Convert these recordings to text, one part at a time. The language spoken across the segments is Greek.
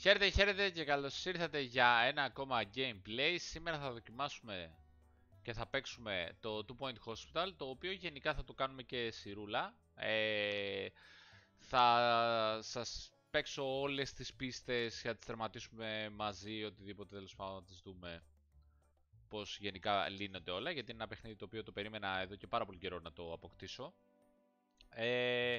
Χαίρετε, χαίρετε και καλώς ήρθατε για ένα ακόμα gameplay. Σήμερα θα δοκιμάσουμε και θα παίξουμε το Two Point Hospital, το οποίο γενικά θα το κάνουμε και σιρούλα. Ε, θα σας παίξω όλες τις πίστες για να τις τερματίσουμε μαζί, οτιδήποτε τέλος πάντων να τις δούμε πώς γενικά λύνονται όλα, γιατί είναι ένα παιχνίδι το οποίο το περίμενα εδώ και πάρα πολύ καιρό να το αποκτήσω. Ε,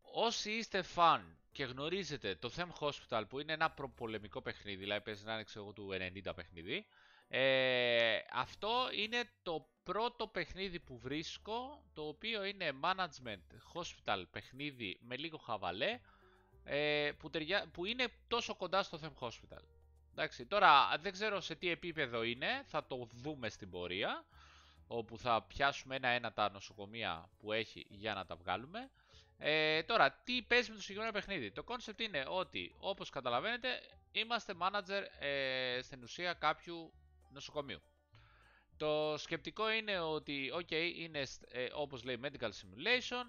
όσοι είστε φαν και γνωρίζετε το Them Hospital που είναι ένα προπολεμικό παιχνίδι, δηλαδή παίζει να είναι ξέρω, του 90 παιχνίδι, ε, αυτό είναι το πρώτο παιχνίδι που βρίσκω, το οποίο είναι Management Hospital παιχνίδι με λίγο χαβαλέ, ε, που, που είναι τόσο κοντά στο Them Hospital. Εντάξει, τώρα δεν ξέρω σε τι επίπεδο είναι, θα το δούμε στην πορεία, όπου θα πιάσουμε ένα-ένα τα νοσοκομεία που έχει για να τα βγάλουμε. Ε, τώρα, τι παίζει με το συγκεκριμένο παιχνίδι; Το concept είναι ότι, όπως καταλαβαίνετε, είμαστε manager ε, στην ουσία κάποιου νοσοκομείου. Το σκεπτικό είναι ότι, ok, είναι ε, όπως λέει medical simulation,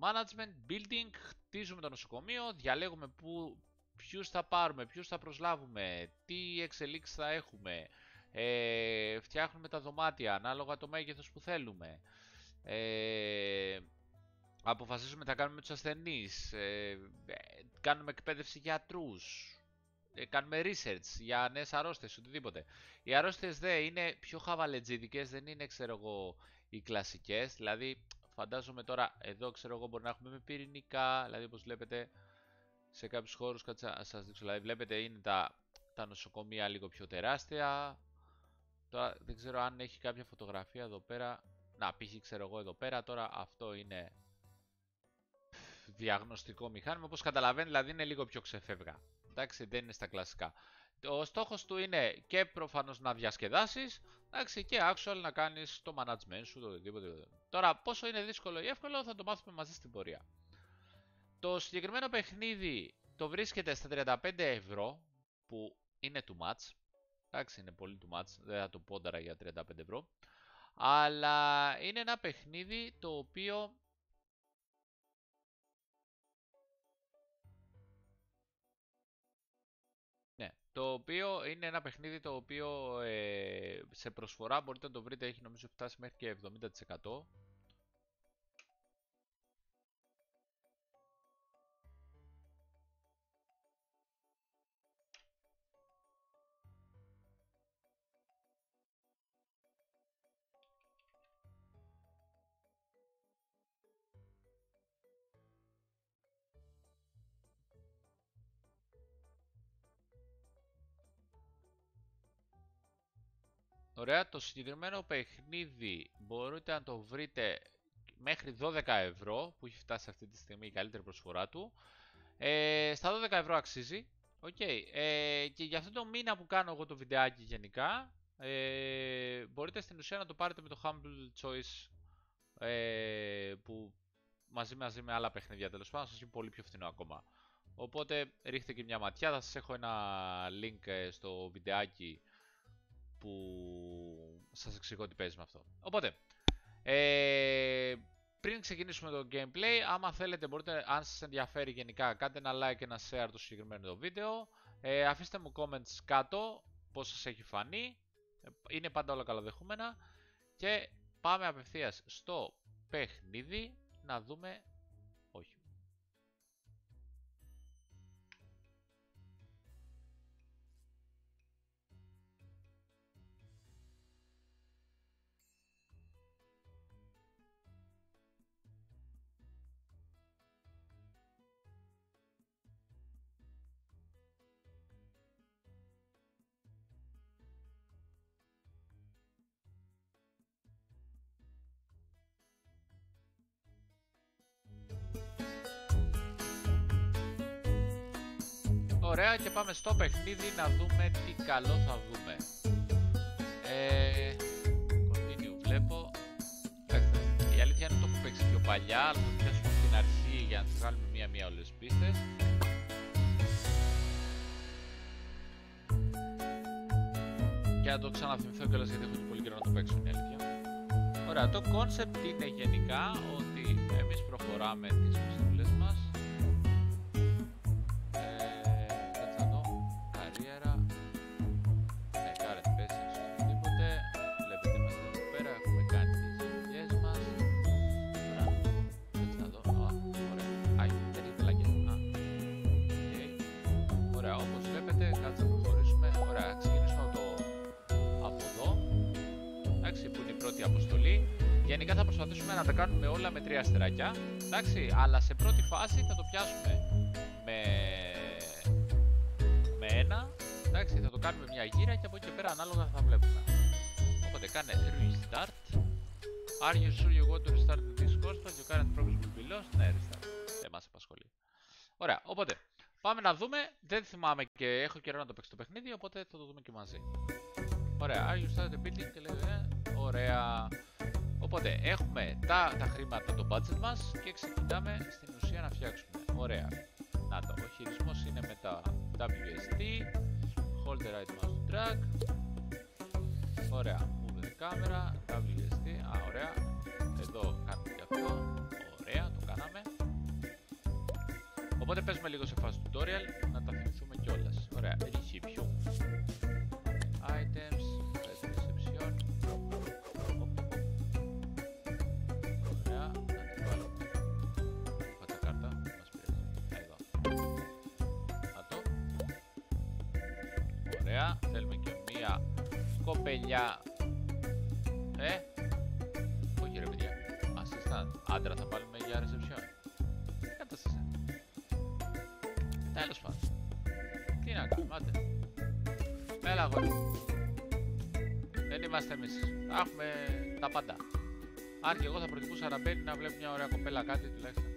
management, building, χτίζουμε το νοσοκομείο, διαλέγουμε που, ποιους θα πάρουμε, ποιους θα προσλάβουμε, τι εξελίξεις θα έχουμε, ε, φτιάχνουμε τα δωμάτια ανάλογα το μέγεθος που θέλουμε. Ε, αποφασίζουμε τι θα κάνουμε με τους ασθενείς, ε, κάνουμε εκπαίδευση γιατρούς, ε, κάνουμε research για νέες αρρώστιες, οτιδήποτε. Οι αρρώστιες δε είναι πιο χαβαλετζίδικες, δεν είναι ξέρω εγώ οι κλασικές, δηλαδή φαντάζομαι τώρα εδώ ξέρω εγώ μπορεί να έχουμε με πυρηνικά, δηλαδή όπως βλέπετε σε κάποιους χώρους, κάτσα σας δείξω, δηλαδή βλέπετε είναι τα, τα νοσοκομεία λίγο πιο τεράστια, τώρα δεν ξέρω αν έχει κάποια φωτογραφία εδώ πέρα, να π.χ. ξέρω εγώ εδώ πέρα, τώρα αυτό είναι διαγνωστικό μηχάνημα. Όπως καταλαβαίνει, δηλαδή είναι λίγο πιο ξεφεύγα. Εντάξει, δεν είναι στα κλασικά. Ο στόχος του είναι και προφανώς να διασκεδάσεις, εντάξει, και actual να κάνεις το management σου, το οτιδήποτε. Τώρα, πόσο είναι δύσκολο ή εύκολο θα το μάθουμε μαζί στην πορεία. Το συγκεκριμένο παιχνίδι το βρίσκεται στα 35 ευρώ, που είναι too much. Εντάξει, είναι πολύ too much, δεν θα το πόνταρα για 35 ευρώ. Αλλά είναι ένα παιχνίδι το οποίο Το οποίο είναι ένα παιχνίδι το οποίο ε, σε προσφορά μπορείτε να το βρείτε, έχει νομίζω φτάσει μέχρι και 70%. Ωραία, το συγκεκριμένο παιχνίδι μπορείτε να το βρείτε μέχρι 12 ευρώ που έχει φτάσει αυτή τη στιγμή η καλύτερη προσφορά του. Ε, στα 12 ευρώ αξίζει. Okay. Ε, και για αυτό το μήνα που κάνω εγώ το βιντεάκι γενικά ε, μπορείτε στην ουσία να το πάρετε με το Humble Choice ε, που μαζί μαζί με άλλα παιχνίδια τέλος πάντων σας είναι πολύ πιο φθηνό ακόμα. Οπότε ρίχτε και μια ματιά, θα σας έχω ένα link ε, στο βιντεάκι που σας εξηγώ τι παίζει με αυτό. Οπότε, ε, πριν ξεκινήσουμε το gameplay, άμα θέλετε μπορείτε, αν σας ενδιαφέρει γενικά, κάντε ένα like και ένα share το συγκεκριμένο το βίντεο. Ε, αφήστε μου comments κάτω πώς σας έχει φανεί. Είναι πάντα όλα καλοδεχούμενα. Και πάμε απευθείας στο παιχνίδι να δούμε και πάμε στο παιχνίδι να δούμε τι καλό θα δούμε. Ε, continue βλέπω. Η αλήθεια είναι ότι το έχω παίξει πιο παλιά, αλλά θα πιάσουμε από την αρχή για να τις βγάλουμε μία-μία όλες τις πίστες. Και να το ξαναθυμηθώ κιόλας γιατί έχω πολύ καιρό να το παίξω, είναι αλήθεια. Ωραία, το concept είναι γενικά ότι εμείς προχωράμε τις με τρία αστεράκια. Εντάξει, αλλά σε πρώτη φάση θα το πιάσουμε με, με ένα. Εντάξει, θα το κάνουμε μια γύρα και από εκεί και πέρα ανάλογα θα βλέπουμε. Οπότε κάνε restart. Are you sure you want to restart this course? But your current progress will be lost; Ναι, restart. Δεν μας απασχολεί. Ωραία, οπότε πάμε να δούμε. Δεν θυμάμαι και έχω καιρό να το παίξω το παιχνίδι, οπότε θα το δούμε και μαζί. Ωραία, are you started the building; Και λέει, ε, ωραία. Οπότε έχουμε τα, τα χρήματα, το budget μας και ξεκινάμε στην ουσία να φτιάξουμε. Ωραία. Να το, ο χειρισμός είναι με τα WSD, hold the right mouse drag. Ωραία, move the camera, WSD, α, ωραία. Εδώ κάνουμε και αυτό, ωραία, το κάναμε. Οπότε παίζουμε λίγο σε φάση tutorial, να τα θυμηθούμε κιόλας. Ωραία, reception. Items, κοπελιά. Ε, όχι ρε παιδιά. Assistant, άντρα θα βάλουμε για reception. Κατάσταση. Τέλος πάντων. Τι να κάνουμε, άντε. Έλα αγόρι. Δεν είμαστε εμείς. Θα έχουμε τα πάντα. Αν και εγώ θα προτιμούσα να μπαίνει να βλέπει μια ωραία κοπέλα κάτι τουλάχιστον.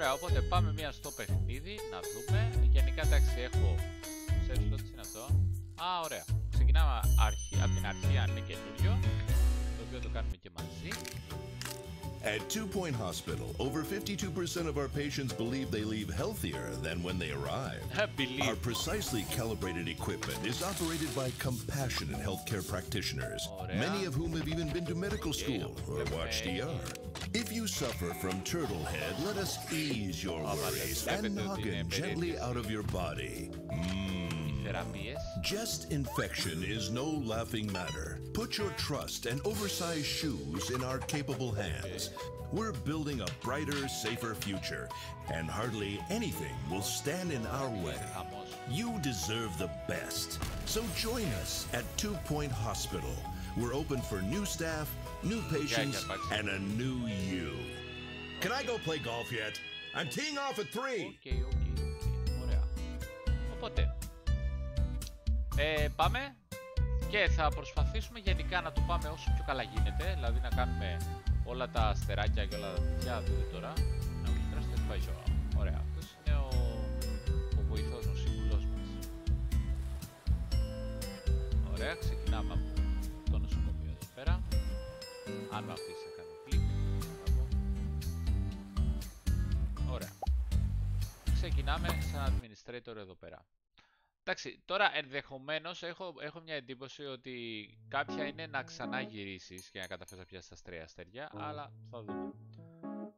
Ωραία, οπότε πάμε μία στο παιχνίδι να δούμε. Γενικά εντάξει έχω. Ξέρεις τι είναι αυτό. Α, ωραία. Ξεκινάμε αρχή, από την αρχή αν είναι καινούριο. Το οποίο το κάνουμε και μαζί. At Two Point Hospital, over 52% of our patients believe they leave healthier than when they arrive. Our Believe. precisely calibrated equipment is operated by compassionate healthcare practitioners, Ωραία. many of whom have even been to medical school or watched ER. If you suffer from turtle head, let us ease your worries and noggin gently out of your body. Mm. Just infection is no laughing matter. Put your trust and oversized shoes in our capable hands. We're building a brighter, safer future, and hardly anything will stand in our way. You deserve the best. So join us at Two Point Hospital We're open for new staff, new patients, yeah, Bugs. and a new you. Can I go play golf yet? I'm teeing off at three. OK, OK, OK. Ωραία. Οπότε, ε, πάμε και θα προσπαθήσουμε γενικά να το πάμε όσο πιο καλά γίνεται. Δηλαδή να κάνουμε όλα τα αστεράκια και όλα τα τέτοια. Δείτε τώρα. Να μην τρως δεν πάει ζωά. Ωραία. Αυτός είναι ο, ο βοηθός, ο σύμβουλος μας. Ωραία, ξεκινάμε από Αν με αφήσει να κάνω κλικ. Μπράβο. Ωραία. Ξεκινάμε σαν administrator εδώ πέρα. Εντάξει, τώρα ενδεχομένως έχω, έχω μια εντύπωση ότι κάποια είναι να ξαναγυρίσεις και να καταφέρεις να πιάσεις τα στρέα αστέρια, αλλά θα δούμε.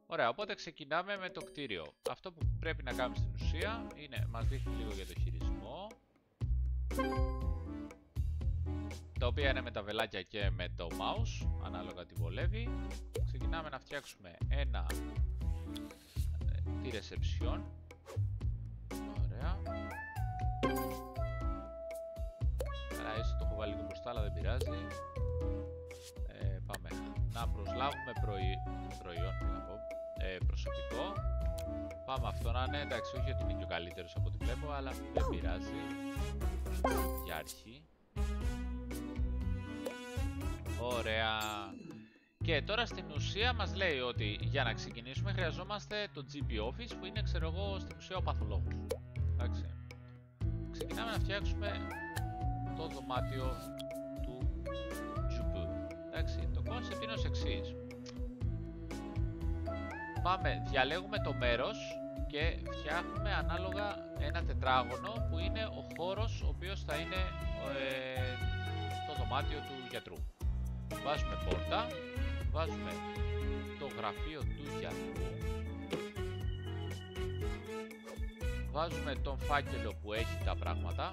Ωραία, οπότε ξεκινάμε με το κτίριο. Αυτό που πρέπει να κάνουμε στην ουσία είναι, μας δείχνει λίγο για το χειρισμό. Τα οποία είναι με τα βελάκια και με το mouse, ανάλογα τι βολεύει. Ξεκινάμε να φτιάξουμε ένα τη ρεσεψιόν. Ωραία. Καλά, ίσως το έχω βάλει λίγο μπροστά, αλλά δεν πειράζει. Ε, πάμε. Να προσλάβουμε προϊόν, να πω, ε, προσωπικό. Πάμε αυτό να είναι, εντάξει, όχι ότι είναι και ο καλύτερος από ό,τι βλέπω, αλλά δεν πειράζει. Για αρχή. Ωραία. Και τώρα στην ουσία μας λέει ότι για να ξεκινήσουμε χρειαζόμαστε το GP Office που είναι ξέρω εγώ στην ουσία ο παθολόγος. Εντάξει. Ξεκινάμε να φτιάξουμε το δωμάτιο του GP. Εντάξει. Το concept είναι ως εξής. Πάμε, διαλέγουμε το μέρος και φτιάχνουμε ανάλογα ένα τετράγωνο που είναι ο χώρος ο οποίος θα είναι ε, το δωμάτιο του γιατρού. Βάζουμε πόρτα, βάζουμε το γραφείο του γιατρού, βάζουμε τον φάκελο που έχει τα πράγματα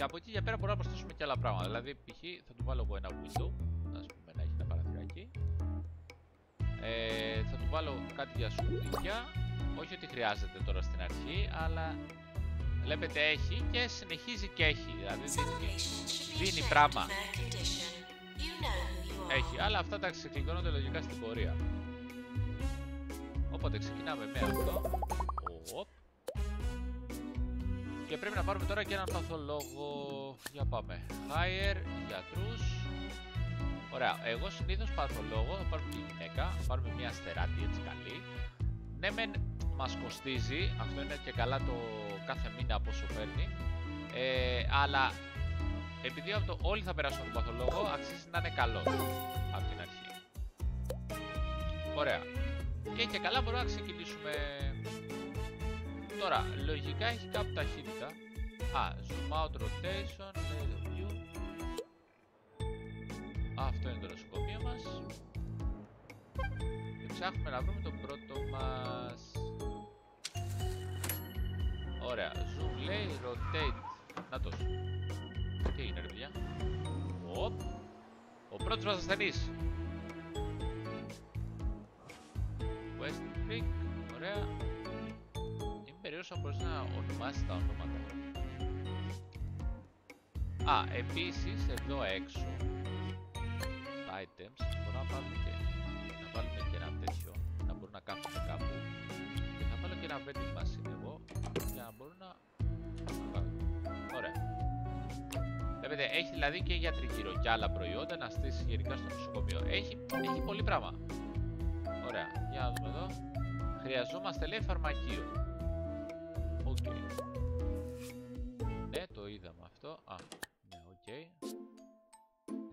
και από εκεί για πέρα μπορούμε να προσθέσουμε και άλλα πράγματα. Δηλαδή, π.χ. θα του βάλω εγώ ένα window, ας πούμε να έχει ένα παραθυράκι. Ε, θα του βάλω κάτι για σκουπίδια, όχι ότι χρειάζεται τώρα στην αρχή, αλλά βλέπετε έχει και συνεχίζει και έχει, δηλαδή δίνει, δίνει πράγμα. Έχει, αλλά αυτά τα ξεκλειδώνονται λογικά στην πορεία. Οπότε ξεκινάμε με αυτό. Και πρέπει να πάρουμε τώρα και έναν παθολόγο. Για πάμε. Hire, γιατρούς. Ωραία. Εγώ συνήθως παθολόγο θα πάρουμε τη γυναίκα. Θα πάρουμε μια αστεράτη έτσι καλή. Ναι, μεν μας κοστίζει. Αυτό είναι και καλά το κάθε μήνα πόσο παίρνει. Ε, αλλά επειδή αυτό όλοι θα περάσουν τον παθολόγο, αξίζει να είναι καλό από την αρχή. Ωραία. Και και καλά μπορούμε να ξεκινήσουμε. Τώρα, λογικά έχει κάπου ταχύτητα. Α, zoom out rotation, view. Αυτό είναι το νοσοκομείο μας. Και ψάχνουμε να βρούμε τον πρώτο μας. Ωραία, zoom λέει rotate. Να το τι έγινε ρε παιδιά; Οπ. Ο πρώτος μας ασθενής. West Creek. Ωραία. Είμαι περίεργος αν μπορείς να ονομάσεις τα ονόματα. Α, επίσης εδώ έξω τα items μπορούμε να βάλουμε και, να μπορούν να Ωραία. Βλέπετε, έχει δηλαδή και για τριγύρω και άλλα προϊόντα να στήσει γενικά στο νοσοκομείο. Έχει, έχει πολύ πράγμα. Ωραία, για να δούμε εδώ. Χρειαζόμαστε λέει φαρμακείο. OK. Okay. Ναι, το είδαμε αυτό. Α, ναι, OK. Okay.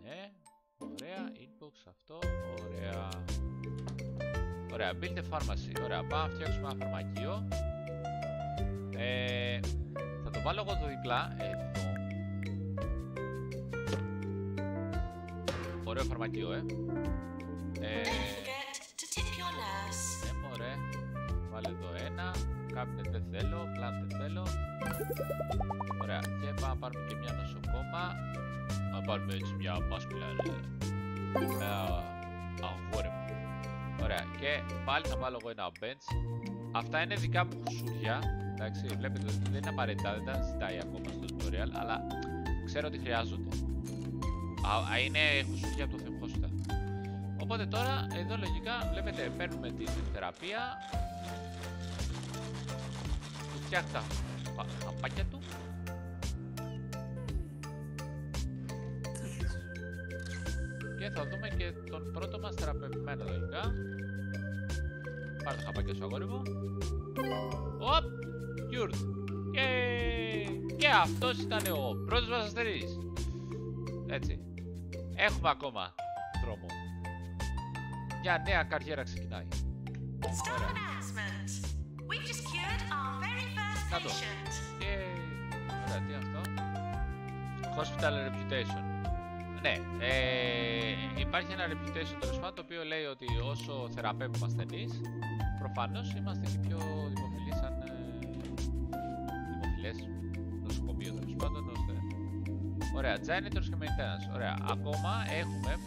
Ναι, ωραία. Inbox αυτό, ωραία. Ωραία, build a pharmacy. Ωραία, πάμε να φτιάξουμε ένα φαρμακείο. Ε, θα το βάλω εγώ εδώ δίπλα, εδώ. Ωραίο φαρμακείο, ε. Ε, ναι, μωρέ. Βάλε εδώ ένα. Κάπινετ δεν θέλω. Πλάν δεν θέλω. Ωραία. Και πάμε να πάρουμε και μια νοσοκόμα. Να πάρουμε έτσι μια μάσκουλα. Ε, αγόρι μου. Ωραία. Και πάλι θα βάλω εγώ ένα bench. Αυτά είναι δικά μου χουσούρια. Εντάξει, βλέπετε ότι δεν είναι απαραίτητα, δεν τα ζητάει ακόμα στο tutorial, αλλά ξέρω ότι χρειάζονται. Α, είναι χουσούκια από το Hospital. Οπότε τώρα, εδώ λογικά, βλέπετε, παίρνουμε την θεραπεία. Του φτιάχνει τα χαπάκια του. Και θα δούμε και τον πρώτο μας θεραπευμένο λογικά. Πάρε τα χαπάκια σου αγόρι μου. Οπ! Cured! Και... και αυτός ήταν ο πρώτος μας αστερής. Έτσι. Έχουμε ακόμα δρόμο. Μια νέα καριέρα ξεκινάει. Να το. Και... Ωραία, τι αυτό; Hospital Reputation. Ναι, ε, υπάρχει ένα reputation τέλος πάντων το οποίο λέει ότι όσο θεραπεύουμε ασθενείς, προφανώς είμαστε και πιο δημοφιλείς σαν ε, δημοφιλές νοσοκομείο τέλος πάντων, ώστε Ωραία, janitors και maintenance. Ωραία, ακόμα έχουμε,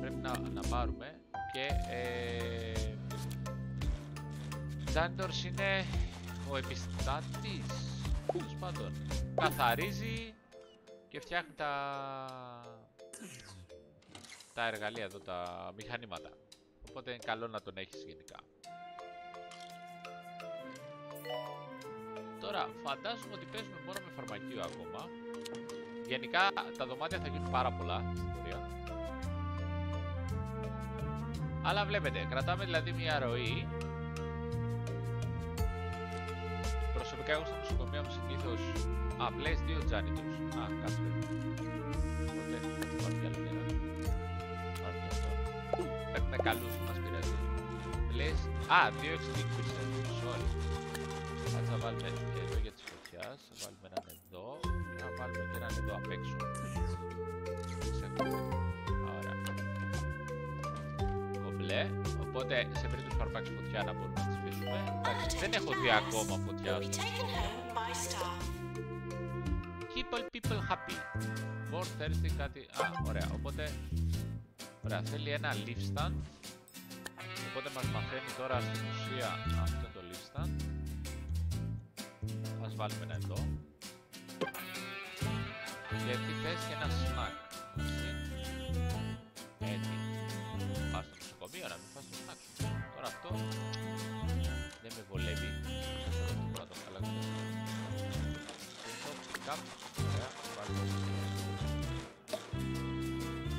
πρέπει να, να πάρουμε και ε, Janitors είναι ο επιστάτης. Τέλος πάντων. Καθαρίζει και φτιάχνει τα... τα εργαλεία εδώ, τα μηχανήματα. Οπότε είναι καλό να τον έχεις γενικά. Τώρα, φαντάζομαι ότι παίζουμε μόνο με φαρμακείο ακόμα. Γενικά, τα δωμάτια θα γίνουν πάρα πολλά στην πορεία. Αλλά βλέπετε, κρατάμε δηλαδή μια ροή. Προσωπικά εγώ στα νοσοκομεία μου συνήθως... Α, πλέεις δύο τζάνιτους. Α, κάτσε πρέπει. Οπότε, θα πάρω κι άλλη μέρα. Πάρω κι αυτό. Παίρνουμε καλούς, μας πειράζει. Πλέεις... Α, δύο extinguishers. Sorry. Κάτσε να βάλουμε εδώ για τις φωτιάς. Θα βάλουμε έναν εδώ. Να βάλουμε και έναν εδώ απ' έξω. Ξέχουμε. Ωραία. Κομπλέ. Οπότε σε περίπτωση που αρπάξει φωτιά να μπορούμε να τις σβήσουμε. Εντάξει, δεν έχω δει ακόμα φωτιά Be στο taken νοσοκομείο μου. home by staff. Keep all people happy. More thirsty κάτι... Α, ωραία. Οπότε... Ωραία, θέλει ένα leaf stand. Οπότε μας μαθαίνει τώρα στην ουσία αυτό είναι το leaf stand. Ας βάλουμε ένα εδώ. Και τι θες και ένα snack. Έτσι. Έτσι. Πας στο νοσοκομείο να μην φας το snack σου. Τώρα αυτό δεν με βολεύει. Δεν θέλω τίποτα να το χαλάσω. Το pick up. Ωραία, βάλουμε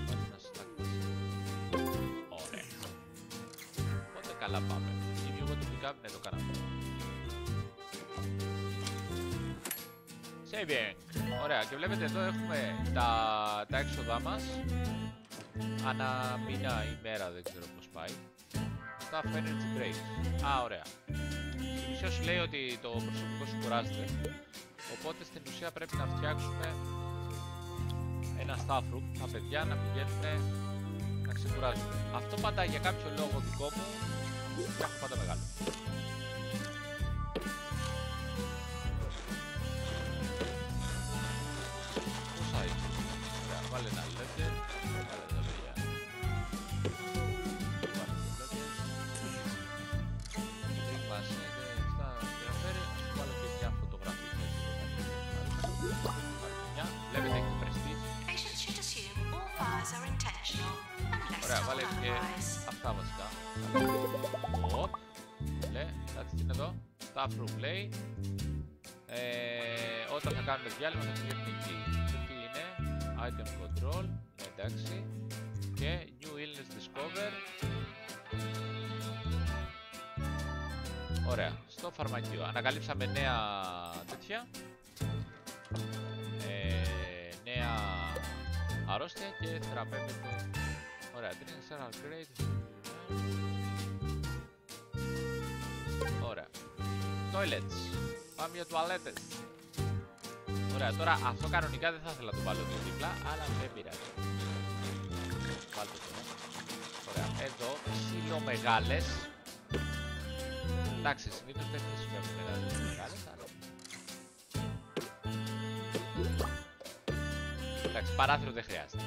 Βάλουμε ένα snack μαζί. Ωραία. Οπότε καλά πάμε. Ήδη εγώ το pick up, ναι το κάναμε. Saving. Ωραία, και βλέπετε εδώ έχουμε τα, τα έξοδά μας. Ανά μήνα ή μέρα, δεν ξέρω πώς πάει. Staff energy breaks. Α, ωραία. Στην ουσία σου λέει ότι το προσωπικό σου κουράζεται. Οπότε στην ουσία πρέπει να φτιάξουμε ένα staff room, τα παιδιά να πηγαίνουν να ξεκουράζονται. Αυτό πάντα για κάποιο λόγο δικό μου φτιάχνω πάντα μεγάλο. Διάλειμμα θα πηγαίνουμε εκεί. Και τι είναι. Item control. Ναι, εντάξει. Και new illness discover. Ωραία. Στο φαρμακείο. Ανακαλύψαμε νέα τέτοια. Ε, νέα αρρώστια και θεραπεύεται. Ωραία. Drink several grades. Ωραία. Toilets. Πάμε για τουαλέτες. Ωραία, τώρα αυτό κανονικά δεν θα ήθελα να το βάλω εδώ δίπλα, αλλά δεν πειράζει. Βάλτε το. ναι. Ωραία, εδώ ψιλομεγάλες. Εντάξει, συνήθως δεν χρησιμοποιούν μεγάλες μεγάλες, αλλά... Εντάξει, παράθυρο δεν χρειάζεται.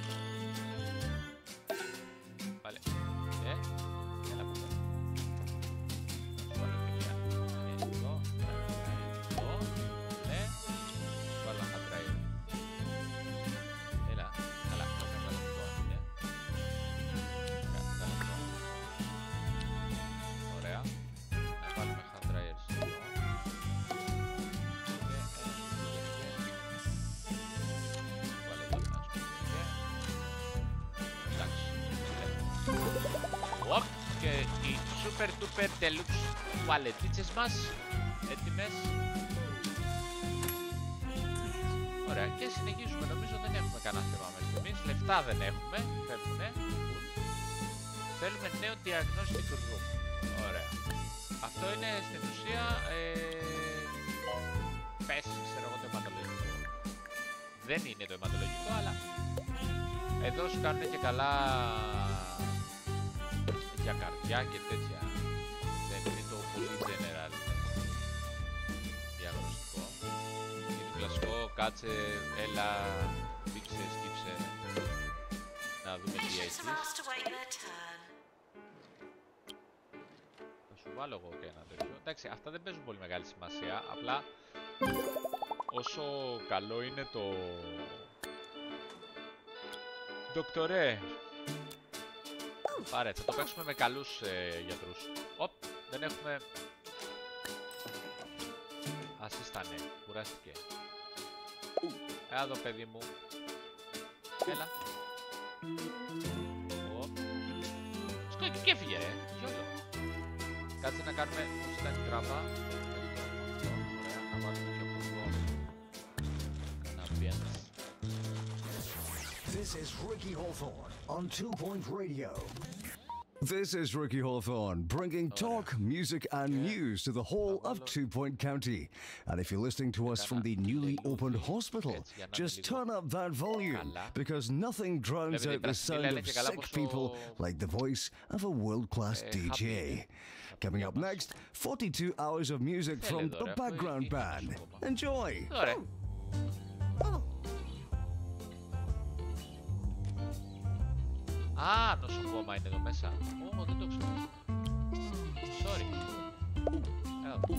Deluxe τουαλετίτσες μας έτοιμες. Ωραία, και συνεχίζουμε. Νομίζω δεν έχουμε κανένα θέμα μέχρι στιγμής. Λεφτά δεν έχουμε. Φεύγουνε. Θέλουμε νέο diagnostic room. Ωραία. Αυτό είναι στην ουσία. Ε, πες, ξέρω εγώ το αιματολογικό. Δεν είναι το αιματολογικό, αλλά εδώ σου κάνουν και καλά για καρδιά και τέτοια. Κάτσε, έλα, πήξε, σκύψε, να δούμε τι Patients έχεις. are asked to wait their turn. Θα σου βάλω εγώ και ένα τέτοιο. Εντάξει, αυτά δεν παίζουν πολύ μεγάλη σημασία. Απλά όσο καλό είναι το... Δοκτορέ. Πάρε, θα το παίξουμε με καλούς ε, γιατρούς. Οπ, δεν έχουμε... Ασίστανε, κουράστηκε. Έλα εδώ παιδί μου. Έλα. Οπ. Σκόκι και έφυγε ρε. Γιόλο. Κάτσε να κάνουμε πώς ήταν η τράπα. Ωραία, να βάλουμε και από εδώ. Ένας ambience. This is Ricky Hawthorne on Two Point Radio. This is Ricky Hawthorne, bringing talk, music, and news to the whole of Two Point County. And if you're listening to us from the newly opened hospital, just turn up that volume, because nothing drowns out the sound of sick people like the voice of a world-class DJ. Coming up next, 42 hours of music from the background band. Enjoy! Α, νοσοκόμα είναι εδώ μέσα. Ω, δεν το ξέρω. Sorry. Έλα εδώ.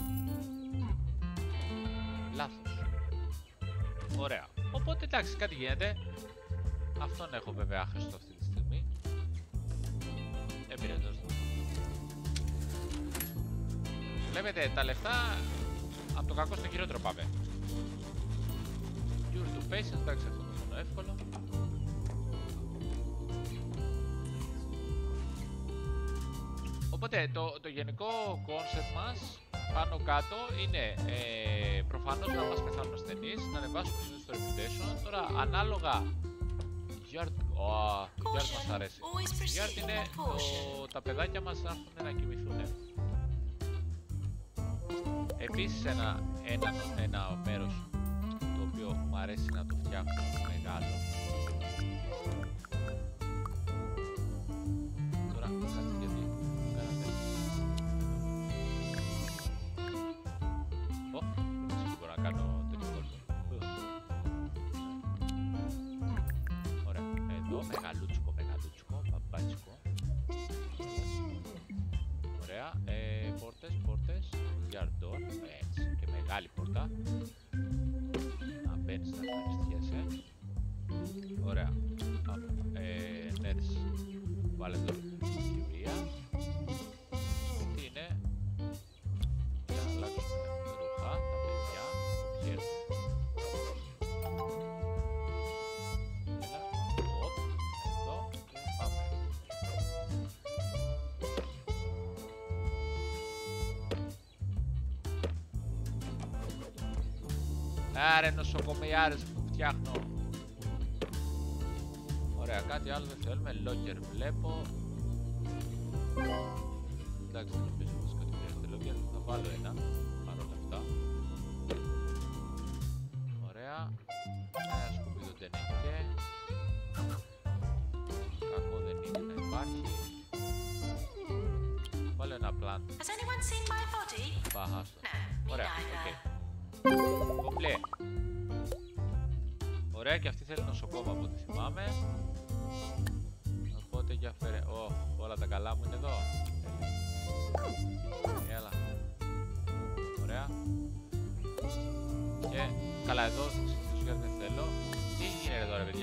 Λάθος. Ωραία. Οπότε εντάξει, κάτι γίνεται. Αυτόν έχω βέβαια άχρηστο αυτή τη στιγμή. Δεν πειράζει. δώστε το. Βλέπετε, τα λεφτά από το κακό στο χειρότερο πάμε. Cure to patience, εντάξει αυτό είναι μόνο εύκολο. Οπότε το, το γενικό concept μας πάνω κάτω είναι ε, προφανώς να μας πεθάνουν ασθενείς, να ανεβάσουμε συνήθως το reputation. Τώρα ανάλογα Yard, oh, το Yard μας Caution. αρέσει. Always Yard proceed είναι with το, caution. τα παιδάκια μας να έρθουν να κοιμηθούν. Επίσης ένα, ένα, ένα μέρος το οποίο μου αρέσει να το φτιάχνω μεγάλο. Άρε νοσοκομιάρες που φτιάχνω. Ωραία, κάτι άλλο δεν θέλουμε. Locker βλέπω. Εντάξει, δεν νομίζω πως κάτι χρειάζεται locker. Θα βάλω ένα, παρόλα αυτά. Ωραία. Ένα σκουπίδο δεν έχει και. Κακό δεν είναι να υπάρχει. Βάλω ένα plant.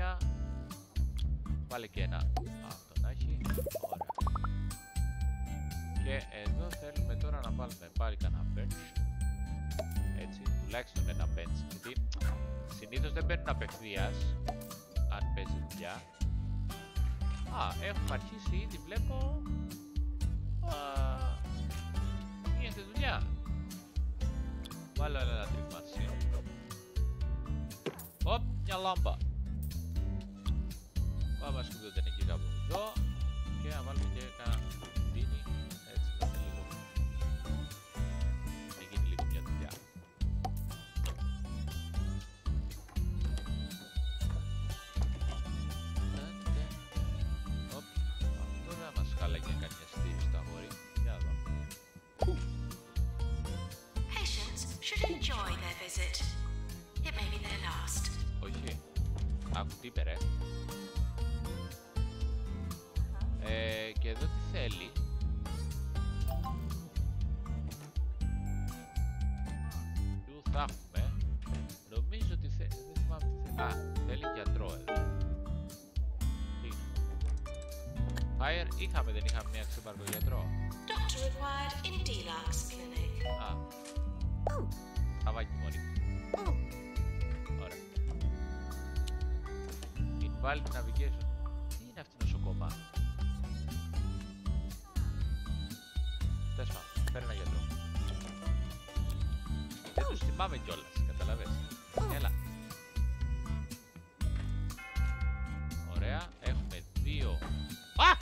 σκουπίδια. Βάλει και ένα αυτό να έχει. Ωραία. Και εδώ θέλουμε τώρα να βάλουμε πάλι κανένα bench. Έτσι, τουλάχιστον ένα bench. Γιατί συνήθως δεν μπαίνουν απευθείας αν παίζει δουλειά. Α, έχουμε αρχίσει ήδη βλέπω. Α, γίνεται δουλειά. Βάλω ένα trick machine. Οπ, μια λάμπα. Πάμε να σκουμπιούνται εκεί κάπου εδώ και να βάλουμε και κάνα πίνι έτσι να είναι λίγο να γίνει λίγο μια δουλειά. Αυτό δεν μας χάλαγε καμιά στήριξη στο αγόρι. Για εδώ. Patients should enjoy their visit. It may be their last. Όχι. Ακού τι είπε. Εδώ τι θέλει; Ποιου θα έχουμε. Νομίζω ότι θέλει. Δεν θυμάμαι τι θέλει. Α, θέλει γιατρό εδώ. Τι; Fire είχαμε, δεν είχαμε μια ξύπαρκο γιατρό. Doctor required in Deluxe Clinic. Α. Τραβάκι μόνη. Ωραία. Invalid navigation. Δεν τους θυμάμαι κιόλας, καταλαβες. Έλα. Ωραία, έχουμε δύο. Α!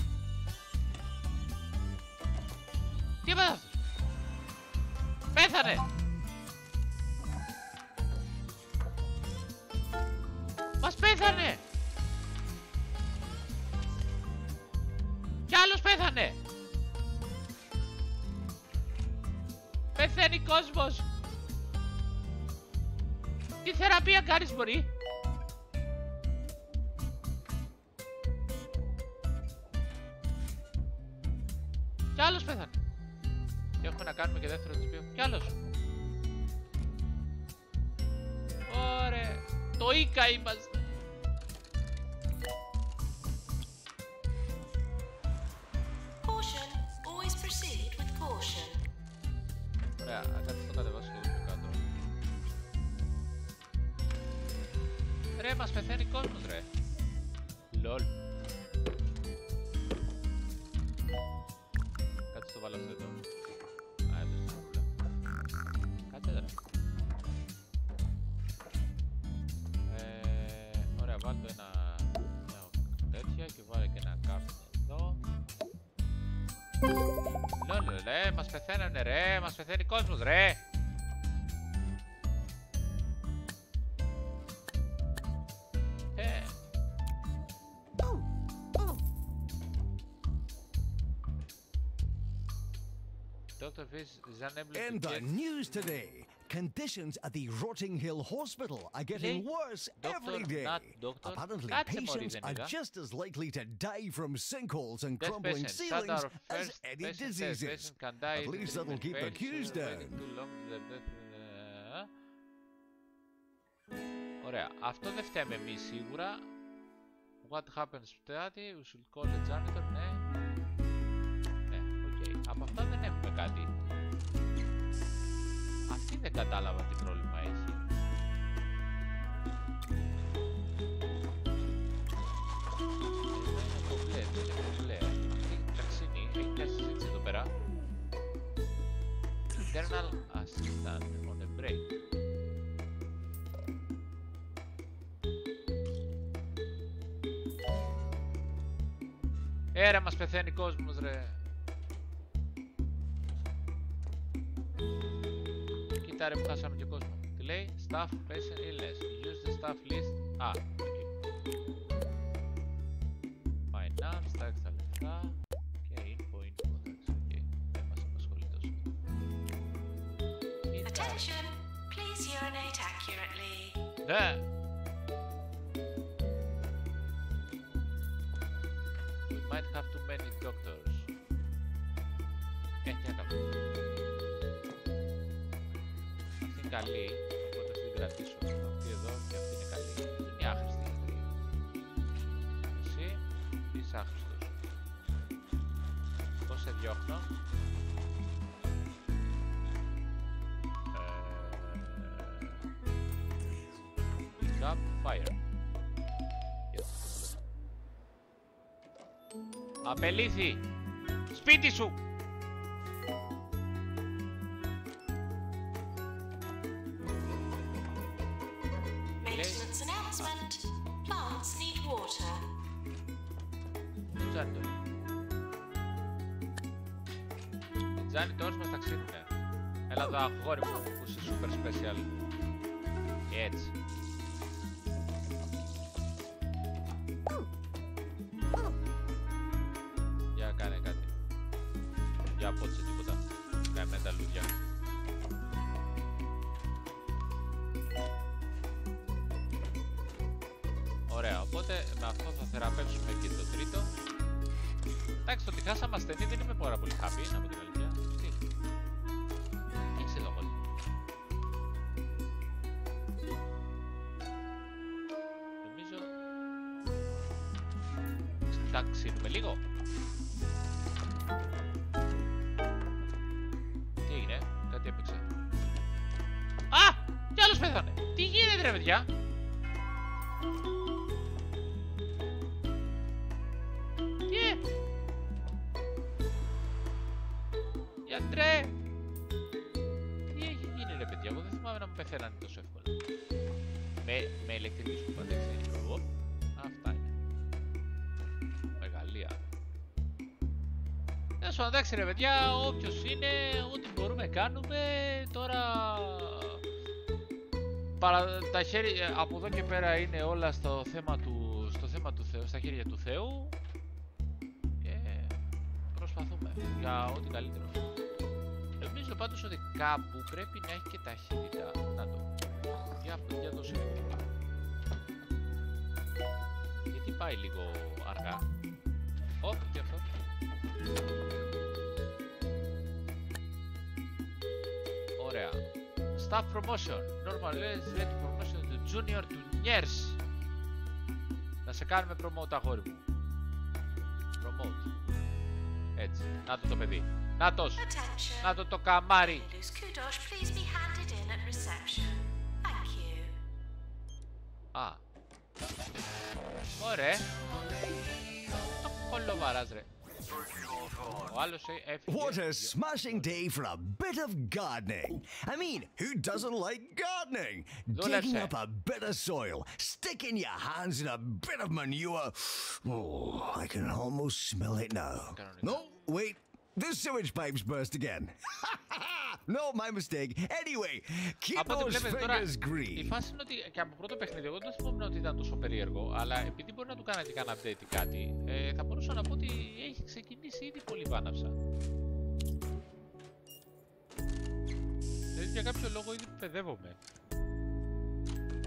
Τι έπαθε αυτός. Πέθανε! Μας πέθανε! Κι άλλος πέθανε! Πεθαίνει κόσμος! Τι θεραπεία κάνεις μπορεί! Κι άλλος πέθανε! Και έχουμε να κάνουμε και δεύτερο τσιπίο. Κι άλλος! Ωραία! Το Ίκα είμαστε! Λόλ, ρε, μας πεθαίνανε ρε, μας πεθαίνει κόσμος ρε. Ε. Dr. Fish is unable to In the get... news today, conditions at the Rotting Hill Hospital are getting Λέει, worse doctor, every day. not doctor. Apparently, Κάτσε, μωρή, patients δεν are είδα. just as likely to die from sinkholes and Death crumbling patient, ceilings standard of as first any patient says diseases. patient can die At if least the that'll keep the treatment queues fails, waiting down. too long, the death- ε, Ωραία. Αυτό δεν φταίμε εμείς σίγουρα. What happens to that? We should call the janitor. Ναι. Ναι, οκ. Από αυτά δεν έχουμε κάτι. Αυτή δεν κατάλαβα τι πρόβλημα έχει. Δεν είναι κομπλέ, δεν είναι κομπλέ. Αυτή ταξίνη έχει μια συζήτηση εδώ πέρα. Internal assistant on a break. Ε, ρε, μας πεθαίνει κόσμος, ρε. Κοίτα, ρε, που χάσαμε και κόσμο. Τι λέει, staff patient illness. Use the staff list. Α, οκ. Finance, τα έξτρα λεφτά. Και info, info, εντάξει, οκ. Δεν μας απασχολεί τόσο. Κοίτα, ρε. Attention, please urinate accurately. Ναι. We might have too many doctors. Ε, τι να κάνουμε. Καλή, οπότε αυτή την κρατήσω. Αυτή εδώ και αυτή είναι καλή. Είναι η άχρηστη γιατρή. Εσύ είσαι άχρηστος. Πώς σε διώχνω; Ε, Pick up fire. Yes. Απελήθη! Σπίτι σου! Janitor. Οι janitors μας τα ξύνουνε. Έλα εδώ αγόρι μου που είσαι super special. Έτσι. Θυμάμαι να μου πεθαίνανε τόσο εύκολα. Με, με ηλεκτρική σκούπα δεν ξέρει. Οπ. Αυτά είναι. Μεγαλεία. Τέλος πάντων, εντάξει ρε παιδιά, όποιος είναι, ό,τι μπορούμε κάνουμε. Τώρα παρα, τα χέρια, από εδώ και πέρα είναι όλα στο θέμα του, στο θέμα του Θεού, στα χέρια του Θεού και προσπαθούμε για ό,τι καλύτερο. Νομίζω πάντως ότι κάπου πρέπει να έχει και ταχύτητα. Να το. Για, για το λίγο. Γιατί πάει λίγο αργά. Ωπ, και αυτό. Ωραία. Staff promotion. Normal is ready promotion to junior to nurse. Να σε κάνουμε promote αγόρι μου. Promote. Έτσι. Να το το παιδί. Νάτος. Attention. Να το το καμάρι. Loose kudos, please be handed in at reception. Thank you. Α. Ωραία. Το κολοβαράς ρε. Ο άλλος ε- έφυγε. What a smashing day for a bit of gardening. I mean, who doesn't like gardening? Digging Δούλεψε. up a bit of soil, sticking your hands in a bit of manure. Oh, I can almost smell it now. Κανονικά. No, wait. The sewage pipes burst again. no, my mistake. Anyway, keep Από ό,τι those βλέπετε τώρα, fingers η green. φάση είναι ότι και από πρώτο παιχνίδι, εγώ δεν θυμόμουν ότι ήταν τόσο περίεργο, αλλά επειδή μπορεί να του κάνα και κανένα update ή κάτι, ε, θα μπορούσα να πω ότι έχει ξεκινήσει ήδη πολύ βάναυσα. Δηλαδή για κάποιο λόγο ήδη παιδεύομαι.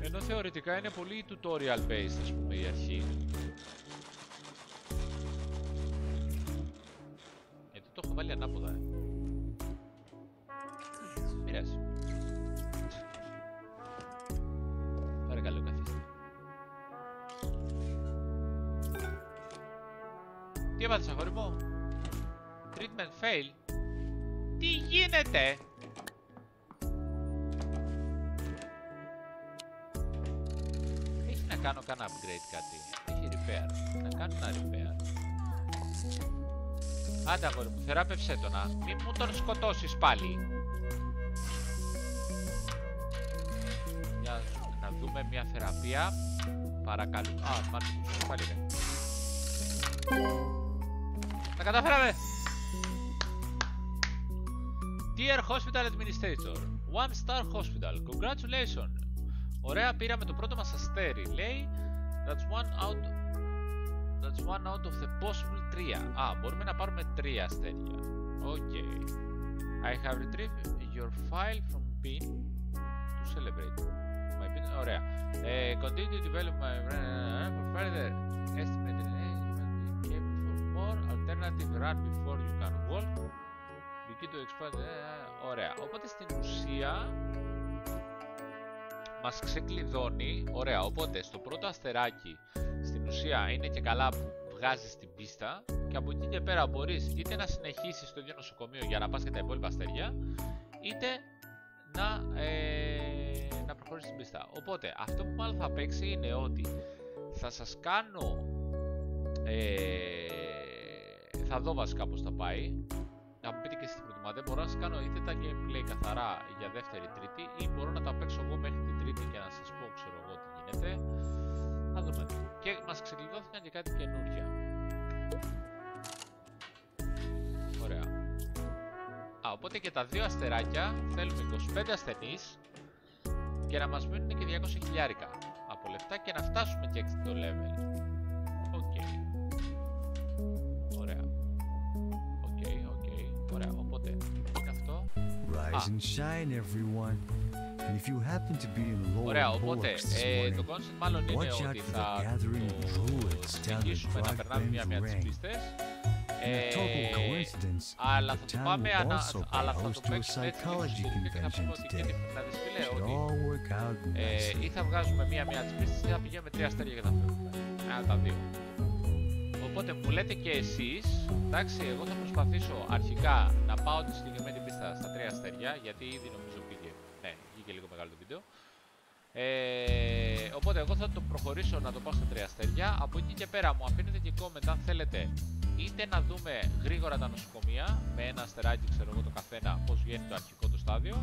Ενώ θεωρητικά είναι πολύ tutorial based, ας πούμε, η αρχή. Έχω βάλει ανάποδα, ε. Μοιράζει. Παρακαλώ, καθίστε. Τι έπαθες, αγόρι μου; Treatment fail. Τι γίνεται; Έχει να κάνω κανένα upgrade κάτι. Έχει repair. Να κάνω ένα repair. Άντε αγόρι μου, θεράπευσέ το να. Μη μου τον σκοτώσεις πάλι. Για να δούμε μια θεραπεία. Παρακαλώ. Α, μάλλον μου σου πάλι ρε. Τα καταφέραμε! Dear Hospital Administrator, One Star Hospital, congratulations! Ωραία, πήραμε το πρώτο μας αστέρι. Λέει, that's one out, that's one out of the possible τρία. Α, μπορούμε να πάρουμε τρία αστέρια. Okay. I have retrieved your file from PIN to celebrate. My PIN, ωραία. Ε, continue to develop my for further estimated cable for more alternative run before you can walk. Begin to expand. ε, ε, ωραία. Οπότε στην ουσία μας ξεκλειδώνει. Ωραία, οπότε στο πρώτο αστεράκι στην ουσία είναι και καλά που βγάζεις την πίστα και από εκεί και πέρα μπορείς είτε να συνεχίσεις στο ίδιο νοσοκομείο για να πας και τα υπόλοιπα αστέρια είτε να, ε, να προχωρήσεις την πίστα. Οπότε αυτό που μάλλον θα παίξει είναι ότι θα σας κάνω ε, θα δω βασικά πως θα πάει να μου πείτε και εσείς τι προτιμάτε. Μπορώ να σας κάνω είτε τα gameplay καθαρά για δεύτερη τρίτη ή μπορώ να τα παίξω εγώ μέχρι την τρίτη και να σας πω ξέρω εγώ τι γίνεται. Θα δούμε. Και μας ξεκλειδώθηκαν και κάτι καινούργια. Ωραία. Α, οπότε και τα δύο αστεράκια θέλουμε 25 ασθενείς και να μας μείνουν και 200 χιλιάρικα από λεφτά και να φτάσουμε και 60 το level. Οκ. Ωραία. Οκ, οκ. Ωραία, οπότε είναι αυτό. Rise Ah. and shine, everyone. And if you happen to be in lower Ωραία, οπότε Borax this ε, morning, το concept μάλλον είναι watch out ότι for θα the gathering το druids down the συνεχίσουμε να Drag περνάμε Bend μία-μία τις Range. πίστες. In a total Ε, coincidence, αλλά the θα το town πάμε, will ανα, also play αλλά θα host το to a παίξουμε έτσι λίγο psychology συστηματικά και θα convention πούμε ότι today. κύριε να δεις φίλε, Should ότι all work out ε, nicely. ή θα βγάζουμε μία-μία τις πίστες ή θα πηγαίνουμε τρία αστέρια και θα φεύγουμε. Ένα από τα δύο. Οπότε μου λέτε και εσείς, εντάξει, εγώ θα προσπαθήσω αρχικά να πάω τη συγκεκριμένη πίστα στα τρία αστέρια, γιατί ήδη νομίζω πήγε, ναι, βγήκε λίγο μεγάλο το βίντεο. Ε, οπότε εγώ θα το προχωρήσω να το πάω στα τρία αστέρια. Από εκεί και πέρα μου αφήνετε και comment αν θέλετε είτε να δούμε γρήγορα τα νοσοκομεία με ένα αστεράκι, ξέρω εγώ το καθένα, πώς βγαίνει το αρχικό το στάδιο,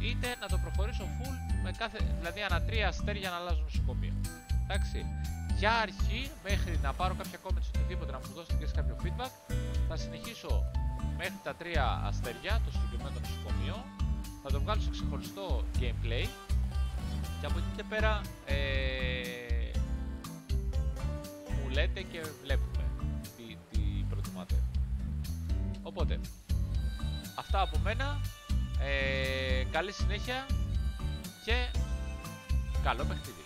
είτε να το προχωρήσω full με κάθε, δηλαδή ανά τρία αστέρια να αλλάζω νοσοκομείο. Εντάξει. Για αρχή, μέχρι να πάρω κάποια comments οτιδήποτε να μου δώσετε και σε κάποιο feedback, θα συνεχίσω μέχρι τα τρία αστέρια, το συγκεκριμένο νοσοκομείο. Θα το βγάλω σε ξεχωριστό gameplay και από εκεί και πέρα ε, μου λέτε και βλέπουμε τι, τι προτιμάτε. Οπότε, αυτά από μένα. Ε, καλή συνέχεια και καλό παιχνίδι.